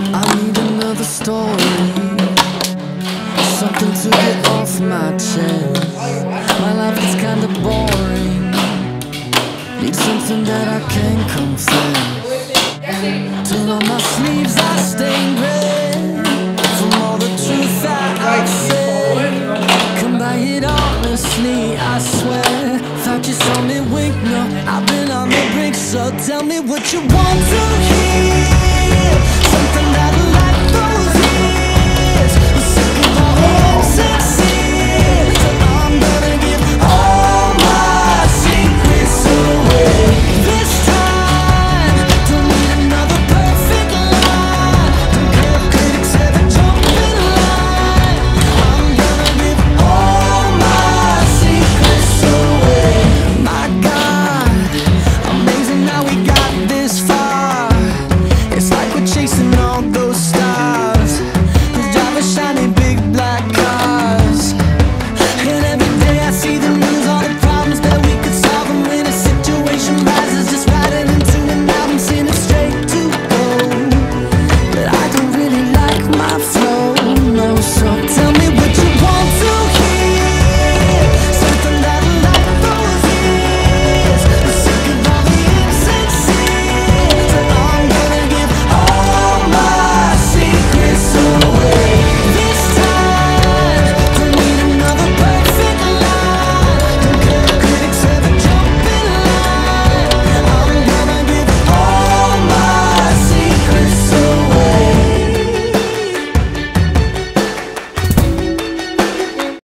I need another story. Something to get off my chest. My life is kinda boring. Need something that I can confess. Till on my sleeves I stain red From all the truth that i said. Come by it honestly, I swear. Thought you saw me wink, no I've been on the brink, so tell me what you want to hear.